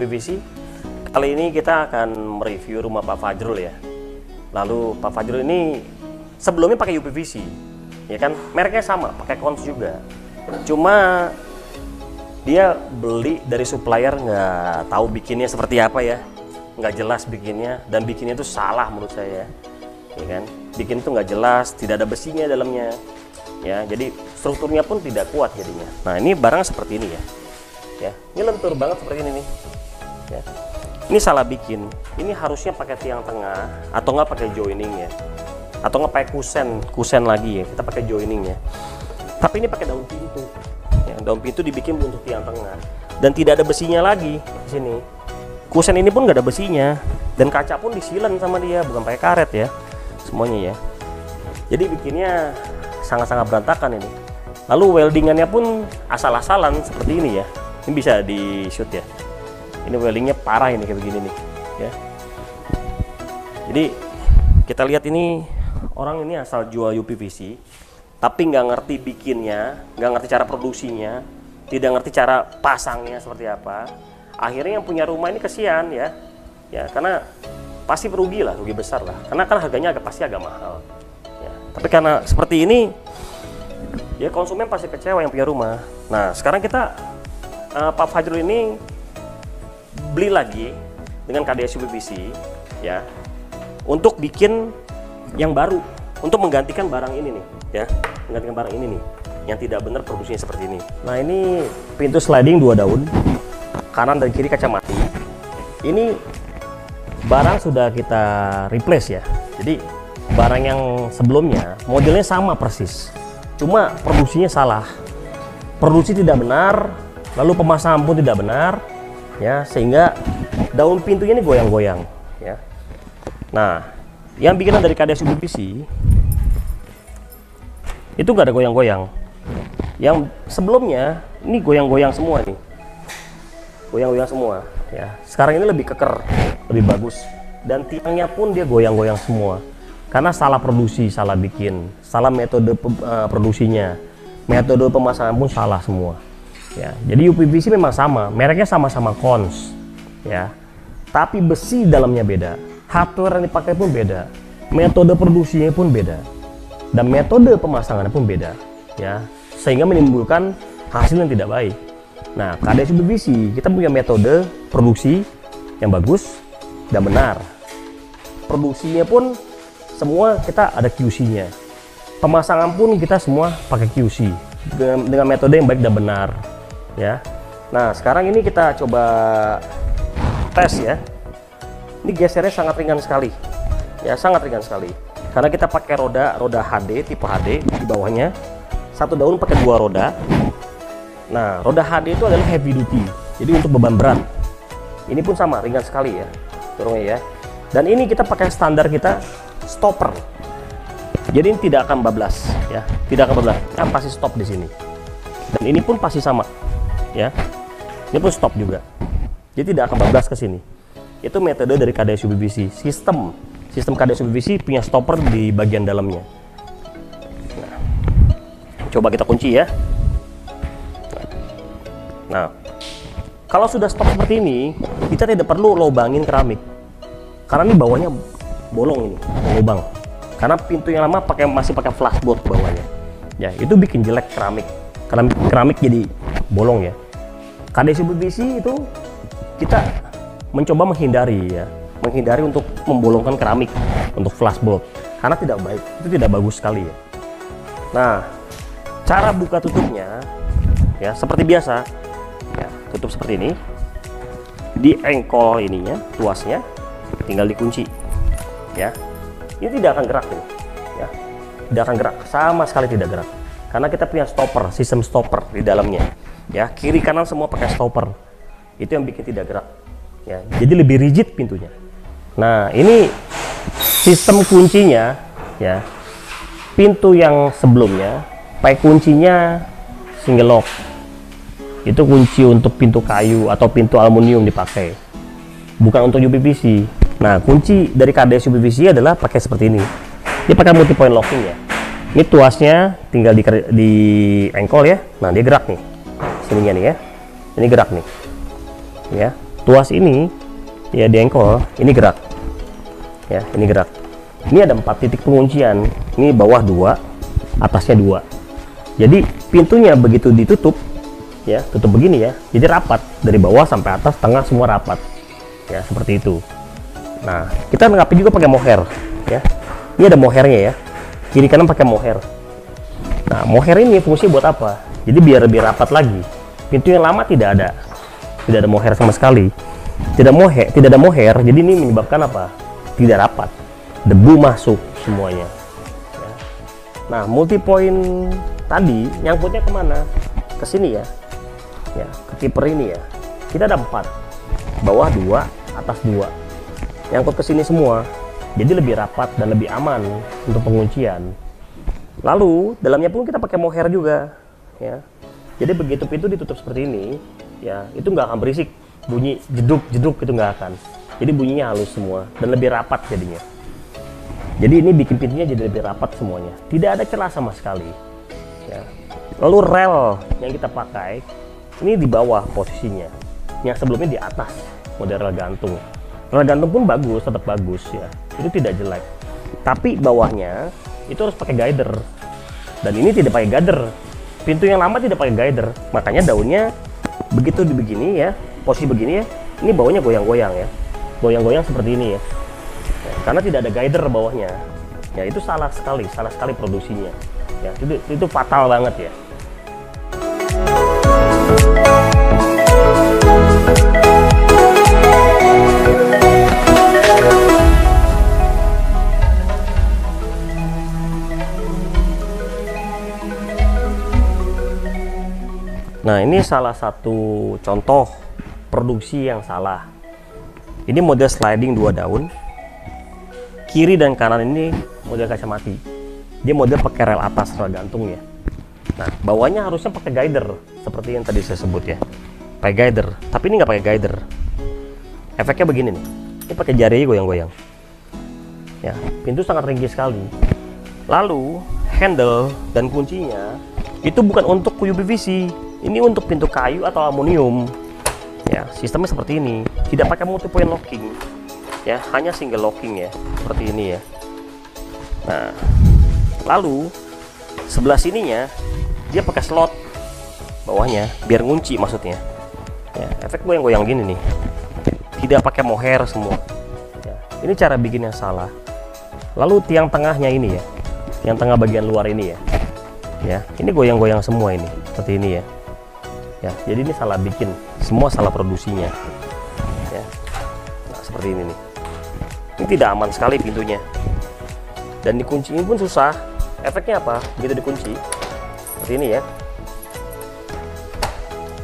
PVC. Kali ini kita akan mereview rumah Pak Fajrul ya. Lalu Pak Fajrul ini sebelumnya pakai UPVC, ya kan? Mereknya sama, pakai Kons juga. Cuma dia beli dari supplier nggak tahu bikinnya seperti apa ya, nggak jelas bikinnya dan bikinnya itu salah menurut saya, ya kan? Bikin itu nggak jelas, tidak ada besinya dalamnya, ya. Jadi strukturnya pun tidak kuat jadinya. Nah ini barang seperti ini ya ya ini lentur banget seperti ini nih ya. Ini salah bikin. Ini harusnya pakai tiang tengah. Atau nggak pakai joining ya. Atau nggak pakai kusen. Kusen lagi ya. Kita pakai joining ya. Tapi ini pakai daun pintu. Ya, daun pintu dibikin untuk tiang tengah. Dan tidak ada besinya lagi di sini. Kusen ini pun nggak ada besinya. Dan kaca pun disilen sama dia. Bukan pakai karet ya. Semuanya ya. Jadi bikinnya sangat-sangat berantakan ini. Lalu weldingannya pun asal-asalan seperti ini ya. Ini bisa di shoot ya ini weldingnya parah ini kayak begini nih ya. Jadi kita lihat ini orang ini asal jual UPVC tapi nggak ngerti bikinnya nggak ngerti cara produksinya tidak ngerti cara pasangnya seperti apa. Akhirnya yang punya rumah ini kesian ya. Ya karena pasti rugi lah rugi besar lah. Karena kan harganya agak pasti agak mahal ya. Tapi karena seperti ini ya konsumen pasti kecewa yang punya rumah. Nah sekarang kita uh, Pak Fajrul ini beli lagi dengan KDS UPVC ya untuk bikin yang baru untuk menggantikan barang ini nih ya menggantikan barang ini nih yang tidak benar produksinya seperti ini. Nah ini pintu sliding dua daun kanan dan kiri kaca mati ini barang sudah kita replace ya. Jadi barang yang sebelumnya modelnya sama persis cuma produksinya salah. Produksi tidak benar lalu pemasangan pun tidak benar ya sehingga daun pintunya ini goyang-goyang ya. Nah yang bikinan dari KDS UPVC itu nggak ada goyang-goyang. Yang sebelumnya ini goyang-goyang semua nih. Goyang-goyang semua ya. Sekarang ini lebih keker lebih bagus. Dan tiangnya pun dia goyang-goyang semua. Karena salah produksi salah bikin salah metode uh, produksinya. Metode pemasangan pun salah semua ya jadi UPVC memang sama mereknya sama-sama Kons ya. Tapi besi dalamnya beda hardware yang dipakai pun beda metode produksinya pun beda dan metode pemasangannya pun beda ya. Sehingga menimbulkan hasil yang tidak baik. Nah KDS UPVC kita punya metode produksi yang bagus dan benar. Produksinya pun semua kita ada QC nya pemasangan pun kita semua pakai QC dengan, dengan metode yang baik dan benar ya. Nah sekarang ini kita coba tes ya. Ini gesernya sangat ringan sekali. Ya sangat ringan sekali. Karena kita pakai roda roda HD tipe HD di bawahnya. Satu daun pakai dua roda. Nah roda HD itu adalah heavy duty. Jadi untuk beban berat. Ini pun sama ringan sekali ya. Dorongnya ya. Dan ini kita pakai standar kita stopper. Jadi ini tidak akan bablas ya. Tidak akan bablas. Kan pasti stop di sini. Dan ini pun pasti sama ya. Ini pun stop juga. Jadi tidak akan bablas ke sini. Itu metode dari KDS UPVC sistem sistem KDS UPVC punya stopper di bagian dalamnya. Nah, coba kita kunci ya. Nah kalau sudah stop seperti ini kita tidak perlu lubangin keramik. Karena ini bawahnya bolong ini lubang. Karena pintu yang lama pakai masih pakai flashboard bawahnya. Ya itu bikin jelek keramik. Keramik keramik jadi bolong ya. KDC PVC itu kita mencoba menghindari ya. Menghindari untuk membolongkan keramik untuk flashbulb karena tidak baik itu tidak bagus sekali ya. Nah cara buka tutupnya ya seperti biasa. Ya tutup seperti ini. Di engkol ininya tuasnya tinggal dikunci. Ya. Ini tidak akan gerak ini. Ya. Tidak akan gerak. Sama sekali tidak gerak. Karena kita punya stopper sistem stopper di dalamnya ya kiri kanan semua pakai stopper. Itu yang bikin tidak gerak. Ya jadi lebih rigid pintunya. Nah ini sistem kuncinya ya. Pintu yang sebelumnya pakai kuncinya single lock. Itu kunci untuk pintu kayu atau pintu aluminium dipakai. Bukan untuk UPVC nah kunci dari KDS UPVC adalah pakai seperti ini. Dia pakai multi point locking ya. Ini tuasnya tinggal di, di engkol ya. Nah dia gerak nih sininya nih ya. Ini gerak nih. Ya. Tuas ini ya di engkol ini gerak. Ya ini gerak. Ini ada empat titik penguncian. Ini bawah dua atasnya dua. Jadi pintunya begitu ditutup ya tutup begini ya jadi rapat. Dari bawah sampai atas tengah semua rapat. Ya seperti itu. Nah kita lengkapi juga pakai mohair ya. Ini ada mohairnya ya. Kiri kanan pakai mohair nah mohair ini fungsi buat apa? Jadi biar lebih rapat lagi pintu yang lama tidak ada. Tidak ada mohair sama sekali. Tidak mohair tidak ada mohair jadi ini menyebabkan apa? Tidak rapat. Debu masuk semuanya. Ya. nah multi point tadi nyangkutnya ke mana? Ke sini ya. Ya ke kiper ini ya. Kita ada empat. Bawah dua atas dua. Nyangkut ke sini semua. Jadi lebih rapat dan lebih aman untuk penguncian. Lalu dalamnya pun kita pakai mohair juga ya jadi begitu pintu ditutup seperti ini ya itu nggak akan berisik. Bunyi jeduk jeduk itu nggak akan. Jadi bunyinya halus semua dan lebih rapat jadinya. Jadi ini bikin pintunya jadi lebih rapat semuanya. Tidak ada celah sama sekali ya. Lalu rel yang kita pakai ini di bawah posisinya. Yang sebelumnya di atas model rel gantung. Rel gantung pun bagus tetap bagus ya. Itu tidak jelek. Tapi bawahnya itu harus pakai guider. Dan ini tidak pakai guider pintu yang lama tidak pakai guider makanya daunnya begitu di begini ya posisi begini ya ini bawahnya goyang-goyang ya. Goyang-goyang seperti ini ya. ya karena tidak ada guider bawahnya. Ya itu salah sekali salah sekali produksinya. Ya itu itu fatal banget ya Nah, ini salah satu contoh produksi yang salah. Ini model sliding dua daun. Kiri dan kanan ini model kaca mati. Dia model pakai rel atas rel gantung ya. Nah, bawahnya harusnya pakai guider seperti yang tadi saya sebut ya. Pakai guider, tapi ini nggak pakai guider. Efeknya begini nih. Ini pakai jari goyang-goyang. Ya, pintu sangat ringkih sekali. Lalu handle dan kuncinya itu bukan untuk UPVC, ini untuk pintu kayu atau aluminium. Ya sistemnya seperti ini. Tidak pakai multi point locking. Ya hanya single locking ya seperti ini ya. Nah lalu sebelah sininya dia pakai slot bawahnya biar ngunci maksudnya. Ya efek goyang-goyang gini nih. Tidak pakai mohair semua. Ya, ini cara bikin yang salah. Lalu tiang tengahnya ini ya tiang tengah bagian luar ini ya. Ya ini goyang-goyang semua ini seperti ini ya ya jadi ini salah bikin semua salah produksinya. Ya nah, seperti ini nih. Ini tidak aman sekali pintunya. Dan dikunciin pun susah. Efeknya apa? Begitu dikunci. Seperti ini ya.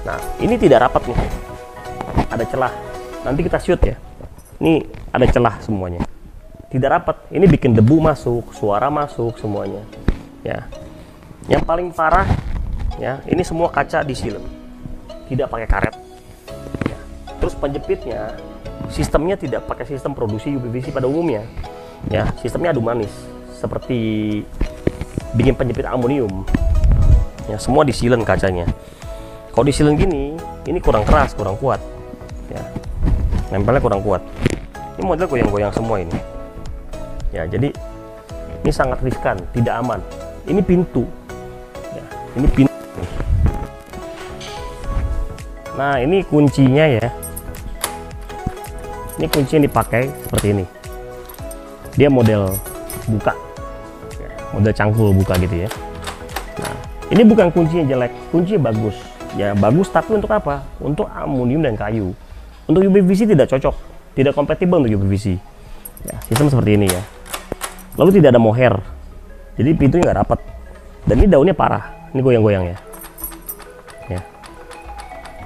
Nah ini tidak rapat nih. Ada celah. Nanti kita shoot ya. Ini ada celah semuanya. Tidak rapat. Ini bikin debu masuk suara masuk semuanya. Ya. Yang paling parah ya ini semua kaca disilem tidak pakai karet. Terus penjepitnya sistemnya tidak pakai sistem produksi UPVC pada umumnya. Ya sistemnya adu manis seperti bikin penjepit aluminium ya semua disilen kacanya. Kalau disilen gini ini kurang keras kurang kuat. Ya nempelnya kurang kuat. Ini model goyang-goyang semua ini. Ya jadi ini sangat riskan tidak aman. Ini pintu. Ya ini pintu Nah ini kuncinya ya. Ini kunci yang dipakai seperti ini. Dia model buka, model cangkul buka gitu ya. Nah ini bukan kuncinya jelek, kunci bagus. Ya bagus tapi untuk apa? Untuk aluminium dan kayu. Untuk UPVC tidak cocok, tidak kompatibel untuk UPVC. Ya, sistem seperti ini ya. Lalu tidak ada mohair, jadi pintunya nggak rapat. Dan ini daunnya parah, ini goyang-goyang ya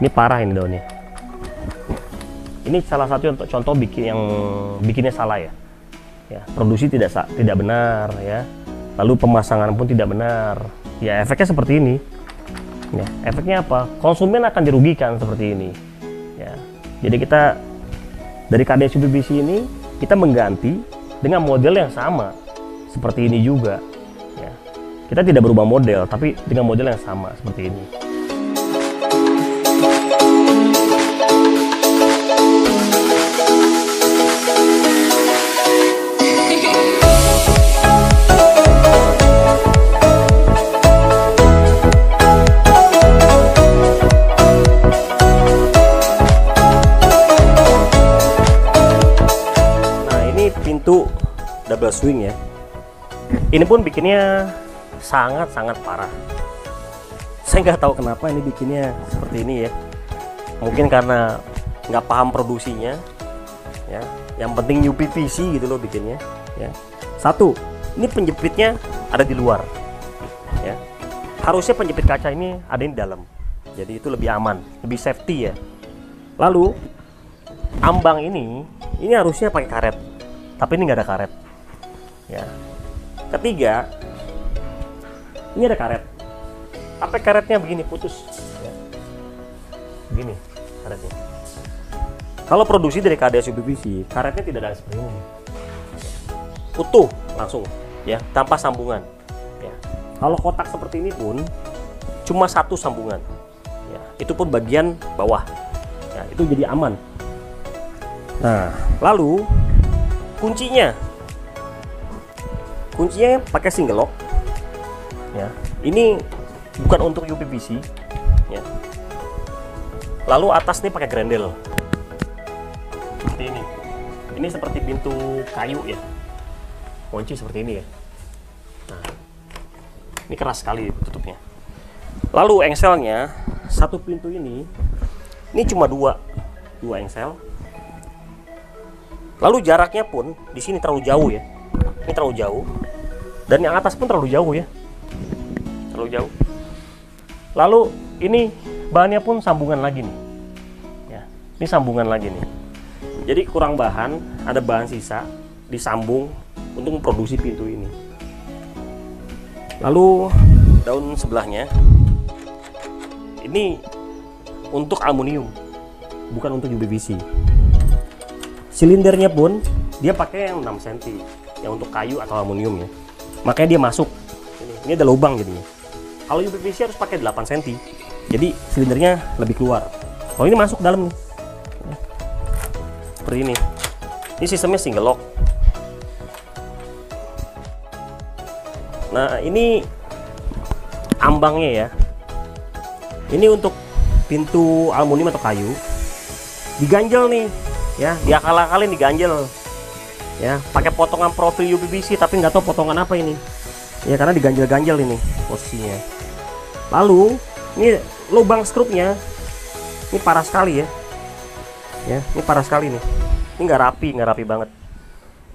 ini parah ini daunnya ini salah satu contoh, contoh bikin yang bikinnya salah ya. Ya produksi tidak tidak benar ya. Lalu pemasangan pun tidak benar. Ya efeknya seperti ini. Ya efeknya apa? Konsumen akan dirugikan seperti ini. Ya jadi kita dari KDS ini kita mengganti dengan model yang sama seperti ini juga. Ya kita tidak berubah model tapi dengan model yang sama seperti ini Nah, pintu double swing ya. Ini pun bikinnya sangat-sangat parah. Saya nggak tahu kenapa ini bikinnya seperti ini ya. Mungkin karena nggak paham produksinya, ya yang penting UPVC gitu loh bikinnya ya. Satu ini penjepitnya ada di luar ya. Harusnya penjepit kaca ini ada di dalam jadi itu lebih aman lebih safety ya. Lalu ambang ini ini harusnya pakai karet tapi ini nggak ada karet ya. Ketiga ini ada karet apa karetnya begini putus ya. begini karetnya kalau produksi dari KDS UPVC karetnya tidak ada seperti ini utuh langsung ya tanpa sambungan ya. Kalau kotak seperti ini pun cuma satu sambungan ya. Itu pun bagian bawah ya itu jadi aman. Nah lalu kuncinya. Kuncinya pakai single lock ya. Ini bukan untuk UPVC ya. Lalu atas nih pakai grendel ini seperti pintu kayu ya. Kunci seperti ini ya. Nah ini keras sekali tutupnya. Lalu engselnya satu pintu ini ini cuma dua dua engsel. Lalu jaraknya pun di sini terlalu jauh ya. Ini terlalu jauh. Dan yang atas pun terlalu jauh ya. Terlalu jauh. Lalu ini bahannya pun sambungan lagi nih. Ya ini sambungan lagi nih jadi kurang bahan ada bahan sisa disambung untuk memproduksi pintu ini. Lalu daun sebelahnya ini untuk aluminium bukan untuk UPVC silindernya pun dia pakai yang 6 cm yang untuk kayu atau aluminium ya. Makanya dia masuk. Ini, ini ada lubang jadinya. Kalau UPVC harus pakai 8 cm jadi silindernya lebih keluar. Kalau ini masuk dalam nih seperti ini. Ini sistemnya single lock. Nah ini ambangnya ya. Ini untuk pintu aluminium atau kayu. Diganjel nih ya. Diakal-akalin diganjel. Ya pakai potongan profil UPVC tapi nggak tahu potongan apa ini. Ya karena diganjel-ganjel ini posisinya. Lalu ini lubang skrupnya. Ini parah sekali ya. Ya ini parah sekali nih ini nggak rapi nggak rapi banget.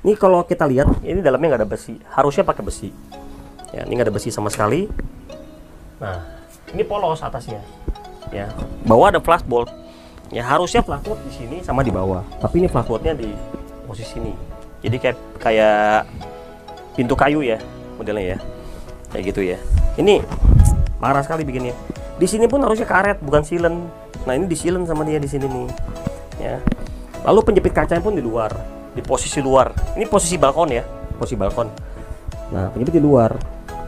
Ini kalau kita lihat ini dalamnya nggak ada besi. Harusnya pakai besi. Ya ini nggak ada besi sama sekali. Nah ini polos atasnya. Ya bawah ada flashbolt ya harusnya flashbolt di sini sama di bawah. Tapi ini flashboltnya di posisi ini jadi kayak kayak pintu kayu ya modelnya ya. Kayak gitu ya. Ini parah sekali bikinnya. Di sini pun harusnya karet bukan silen nah ini disilen sama dia di sini nih. Ya lalu penjepit kacanya pun di luar di posisi luar. Ini posisi balkon ya posisi balkon. Nah penjepit di luar.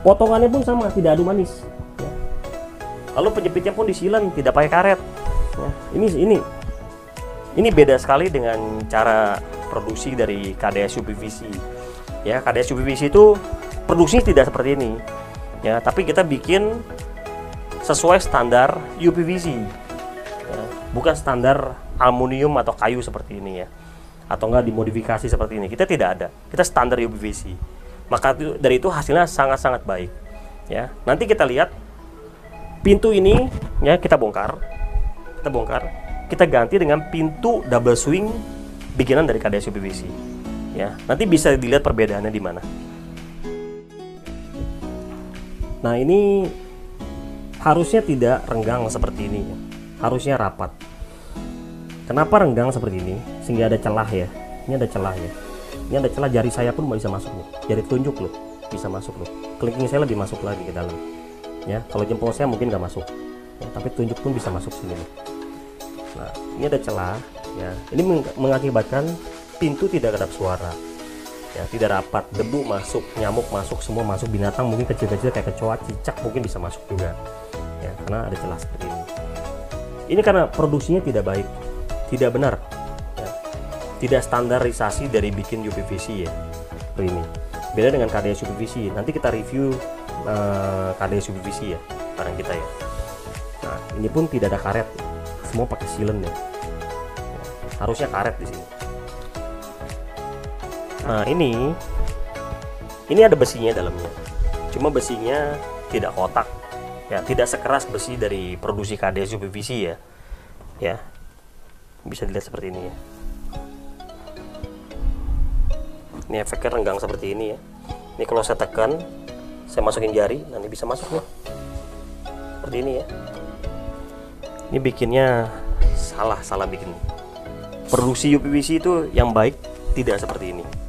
Potongannya pun sama tidak adu manis ya. lalu penjepitnya pun disilen tidak pakai karet ya. ini ini ini beda sekali dengan cara produksi dari KDS UPVC ya. KDS UPVC itu produksinya tidak seperti ini ya. Tapi kita bikin sesuai standar UPVC ya, bukan standar aluminium atau kayu seperti ini ya atau enggak dimodifikasi seperti ini kita tidak ada kita standar UPVC maka dari itu hasilnya sangat-sangat baik ya nanti kita lihat pintu ini ya kita bongkar kita bongkar kita ganti dengan pintu double swing bikinan dari KDS UPVC. Ya, nanti bisa dilihat perbedaannya di mana. Nah, ini harusnya tidak renggang seperti ini. Harusnya rapat. Kenapa renggang seperti ini? Sehingga ada celah ya. Ini ada celah ya. Ini ada celah jari saya pun bisa masuk loh. Jari tunjuk loh bisa masuk loh. Kelingking saya lebih masuk lagi ke dalam. Ya, kalau jempol saya mungkin nggak masuk. Ya, tapi tunjuk pun bisa masuk sini. Loh. Nah, ini ada celah ya ini mengakibatkan pintu tidak kedap suara ya tidak rapat debu masuk nyamuk masuk semua masuk binatang mungkin kecil-kecil kayak kecoa cicak mungkin bisa masuk juga ya karena ada celah seperti ini ini karena produksinya tidak baik tidak benar. Ya. tidak standarisasi dari bikin UPVC ya ini beda dengan KDS UPVC nanti kita review uh, KDS UPVC ya barang kita ya. Nah ini pun tidak ada karet. Semua pakai silen ya. Harusnya karet di sini. Nah ini, ini ada besinya dalamnya. Cuma besinya tidak kotak, ya tidak sekeras besi dari produksi KDSU PVC ya, ya bisa dilihat seperti ini ya. Ini efeknya renggang seperti ini ya. Ini kalau saya tekan, saya masukin jari, nanti bisa masuk nih. Seperti ini ya. Ini bikinnya salah, salah bikin. Produksi UPVC itu yang baik tidak seperti ini.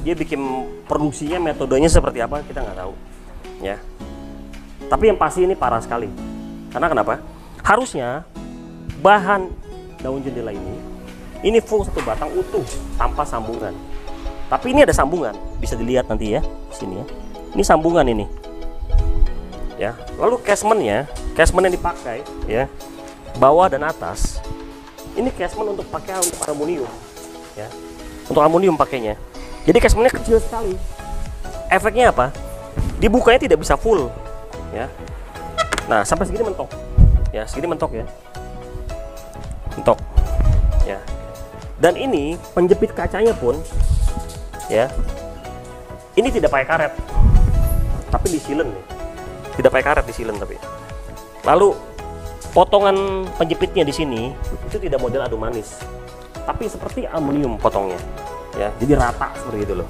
Dia bikin produksinya metodenya seperti apa kita nggak tahu ya. Tapi yang pasti ini parah sekali. Karena kenapa? Harusnya bahan daun jendela ini ini full satu batang utuh tanpa sambungan. Tapi ini ada sambungan, bisa dilihat nanti ya sini ya. Ini sambungan ini. Ya. Lalu casementnya, casement yang dipakai ya bawah dan atas ini casement untuk pakai untuk aluminium ya untuk aluminium pakainya jadi casementnya kecil sekali. Efeknya apa? Dibukanya tidak bisa full ya. Nah sampai segini mentok. Ya segini mentok ya. Mentok ya. Dan ini penjepit kacanya pun ya ini tidak pakai karet. Tapi disilen nih. Tidak pakai karet disilen tapi. Lalu potongan penjepitnya di sini itu tidak model adu manis. Tapi seperti aluminium potongnya ya. Jadi rata seperti itu loh.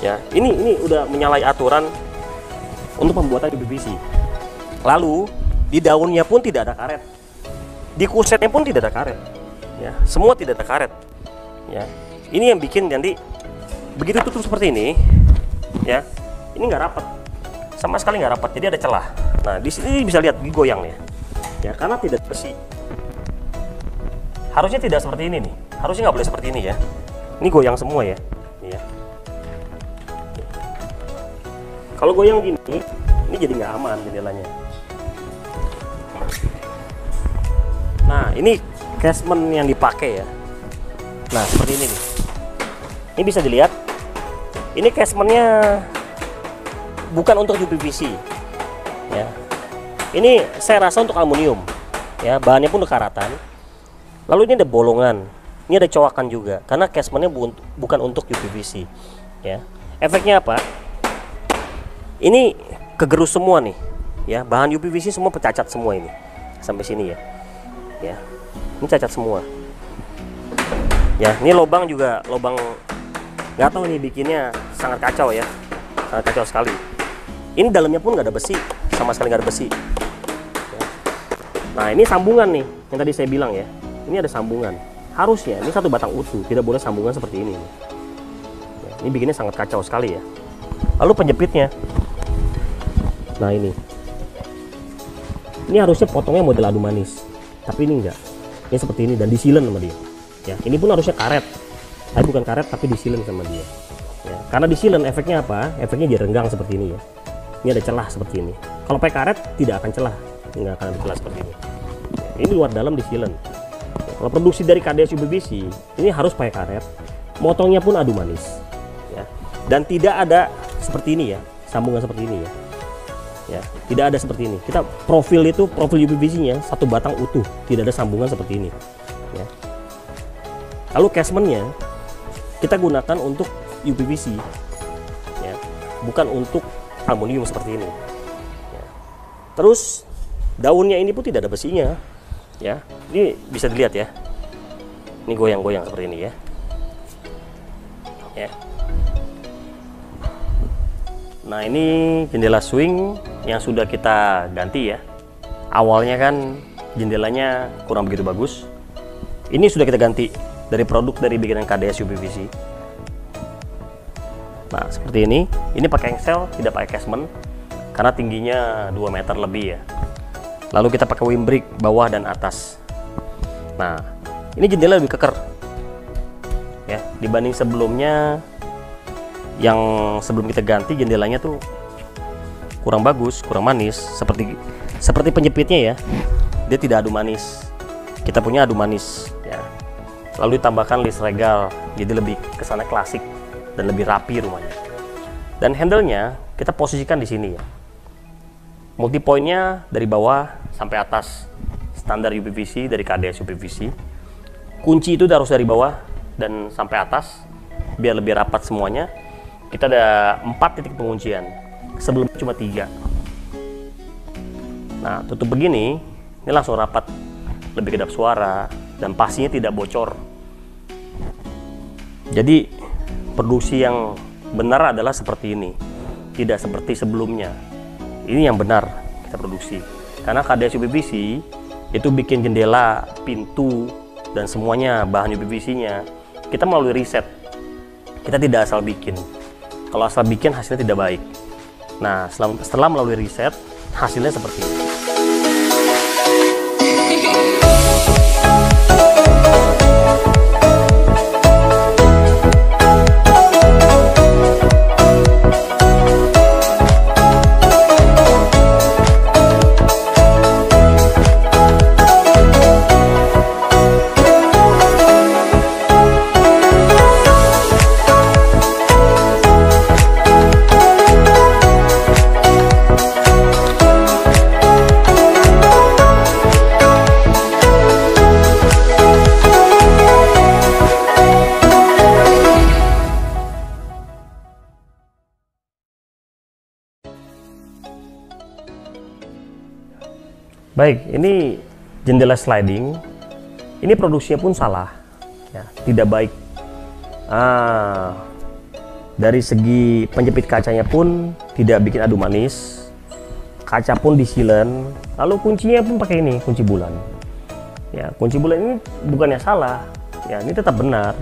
Ya ini ini udah menyalahi aturan untuk pembuatan PVC lalu di daunnya pun tidak ada karet. Di kusetnya pun tidak ada karet. Ya semua tidak ada karet. Ya ini yang bikin nanti begitu tutup seperti ini ya ini nggak rapat. Sama sekali nggak rapat jadi ada celah. Nah di sini bisa lihat goyang ya. Ya karena tidak bersih. Harusnya tidak seperti ini nih. Harusnya nggak boleh seperti ini ya ini goyang semua ya? Ya kalau goyang gini ini jadi nggak aman jendelanya. Nah ini casement yang dipakai ya. Nah seperti ini nih. Ini bisa dilihat. Ini casementnya bukan untuk UPVC ya. Ini saya rasa untuk aluminium ya. Bahannya pun karatan. Lalu ini ada bolongan ini ada coakan juga karena casementnya bu bukan untuk UPVC ya efeknya apa ini kegerus semua nih ya bahan UPVC semua pecacat semua ini sampai sini ya ya ini cacat semua ya ini lubang juga lubang nggak tahu nih bikinnya sangat kacau ya sangat kacau sekali ini dalamnya pun nggak ada besi sama sekali nggak ada besi. Nah ini sambungan nih yang tadi saya bilang ya. Ini ada sambungan. Harusnya ini satu batang utuh, tidak boleh sambungan seperti ini. Ya, ini bikinnya sangat kacau sekali ya. Lalu penjepitnya. Nah ini. Ini harusnya potongnya model adu manis, tapi ini enggak. Ini seperti ini dan disilen sama dia. Ya, ini pun harusnya karet. Tapi bukan karet tapi disilen sama dia. Ya, karena disilen efeknya apa? Efeknya jadi renggang seperti ini ya. Ini ada celah seperti ini. Kalau pakai karet tidak akan celah, nggak akan ada celah seperti ini. Ya, ini luar dalam disilen. Kalau produksi dari KDS UBBC ini harus pakai karet. Motongnya pun adu manis. Ya. Dan tidak ada seperti ini ya, sambungan seperti ini ya. Ya, tidak ada seperti ini. Kita profil itu profil UPVC-nya satu batang utuh, tidak ada sambungan seperti ini. Ya. Lalu casementnya kita gunakan untuk UPVC, ya, bukan untuk aluminium seperti ini. Ya. Terus daunnya ini pun tidak ada besinya, ya. Ini bisa dilihat ya. Ini goyang-goyang seperti ini ya. Ya. Nah ini jendela swing yang sudah kita ganti ya. Awalnya kan jendelanya kurang begitu bagus. Ini sudah kita ganti dari produk dari bikinan KDS UPVC. Nah seperti ini. Ini pakai engsel, tidak pakai casement karena tingginya 2 meter lebih ya. Lalu kita pakai windbreak bawah dan atas. Nah ini jendela lebih keker ya dibanding sebelumnya yang sebelum kita ganti jendelanya tuh kurang bagus, kurang manis, seperti seperti penjepitnya ya. Dia tidak adu manis. Kita punya adu manis ya. Lalu ditambahkan list regal, jadi lebih ke sana klasik dan lebih rapi rumahnya. Dan handle-nya kita posisikan di sini ya. Multi point-nya dari bawah sampai atas standar UPVC dari KDS UPVC. Kunci itu harus dari bawah dan sampai atas biar lebih rapat semuanya. Kita ada empat titik penguncian. Sebelumnya cuma tiga. Nah tutup begini ini langsung rapat. Lebih kedap suara dan pastinya tidak bocor. Jadi produksi yang benar adalah seperti ini. Tidak seperti sebelumnya ini yang benar kita produksi karena KDS UPVC itu bikin jendela, pintu, dan semuanya bahan UPVC nya kita melalui riset kita tidak asal bikin kalau asal bikin hasilnya tidak baik. Nah, setelah, setelah melalui riset, hasilnya seperti ini. Baik, ini jendela sliding. Ini produksinya pun salah, ya, tidak baik. Ah, dari segi penjepit kacanya pun tidak bikin adu manis. Kaca pun disilen. Lalu kuncinya pun pakai ini, kunci bulan. Ya, kunci bulan ini bukannya salah. Ya, ini tetap benar.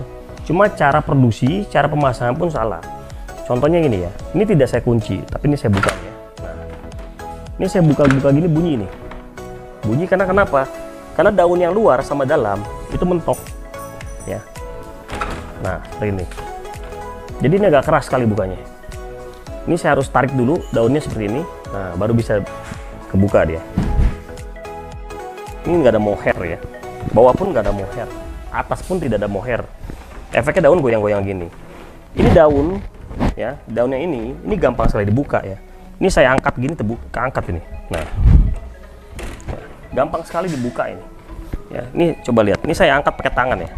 Cuma cara produksi, cara pemasangan pun salah. Contohnya gini ya, ini tidak saya kunci, tapi ini saya buka ya. Nah, ini saya buka-buka gini bunyi ini bunyi karena kenapa? Karena daun yang luar sama dalam itu mentok ya. Nah seperti ini. Jadi ini agak keras sekali bukanya. Ini saya harus tarik dulu daunnya seperti ini. Nah baru bisa kebuka dia. Ini nggak ada mohair ya. Bawah pun nggak ada mohair. Atas pun tidak ada mohair. Efeknya daun goyang-goyang gini. Ini daun ya daunnya ini ini gampang sekali dibuka ya. Ini saya angkat gini terbuka keangkat ini. Nah gampang sekali dibuka ini. Ya ini coba lihat. Ini saya angkat pakai tangan ya.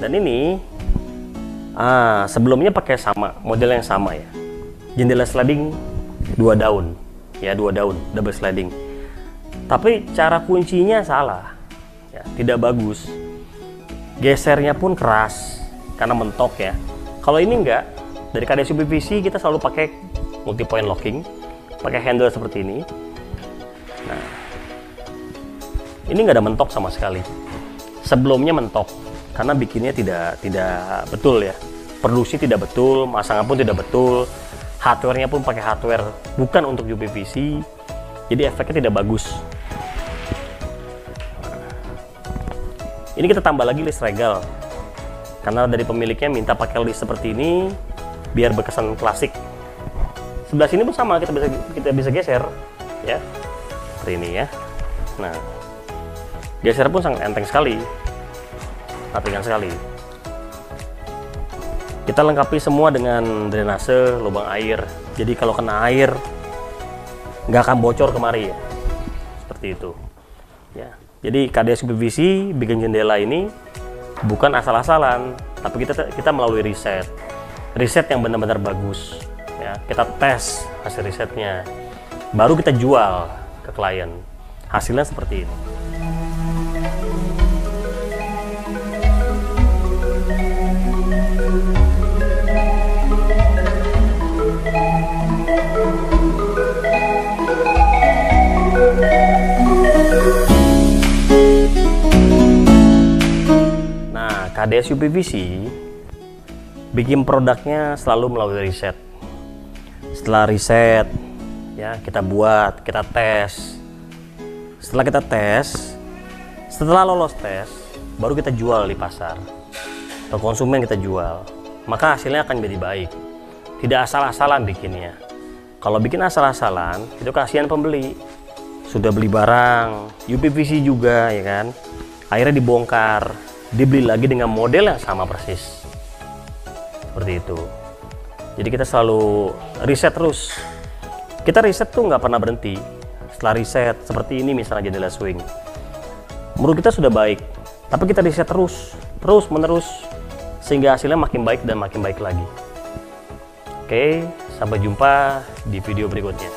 Dan ini ah sebelumnya pakai sama model yang sama ya. Jendela sliding dua daun. Ya dua daun double sliding. Tapi cara kuncinya salah. Ya tidak bagus. Gesernya pun keras karena mentok ya. Kalau ini enggak dari KDS PVC kita selalu pakai multi point locking pakai handle seperti ini ini nggak ada mentok sama sekali. Sebelumnya mentok karena bikinnya tidak tidak betul ya. Produksi tidak betul masangan pun tidak betul hardware-nya pun pakai hardware bukan untuk UPVC jadi efeknya tidak bagus. Ini kita tambah lagi list regal. Karena dari pemiliknya minta pakai list seperti ini biar berkesan klasik. Sebelah sini pun sama kita bisa kita bisa geser ya. Seperti ini ya. Nah geser pun sangat enteng sekali. Ringan sekali. Kita lengkapi semua dengan drainase lubang air. Jadi kalau kena air nggak akan bocor kemari. Ya seperti itu. Ya. Jadi KDS PVC bikin jendela ini bukan asal-asalan tapi kita kita melalui riset. Riset yang benar-benar bagus. Ya kita tes hasil risetnya. Baru kita jual ke klien. Hasilnya seperti ini KDS UPVC bikin produknya selalu melalui riset. Setelah riset, ya kita buat, kita tes. Setelah kita tes, setelah lolos tes, baru kita jual di pasar. Ke konsumen kita jual. Maka hasilnya akan jadi baik. Tidak asal-asalan bikinnya. Kalau bikin asal-asalan, itu kasihan pembeli. Sudah beli barang, UPVC juga ya kan. Akhirnya dibongkar, dibeli lagi dengan model yang sama persis. Seperti itu. Jadi kita selalu riset terus. Kita riset tuh nggak pernah berhenti. Setelah riset seperti ini misalnya jendela swing. Menurut kita sudah baik tapi kita riset terus terus menerus sehingga hasilnya makin baik dan makin baik lagi. Oke sampai jumpa di video berikutnya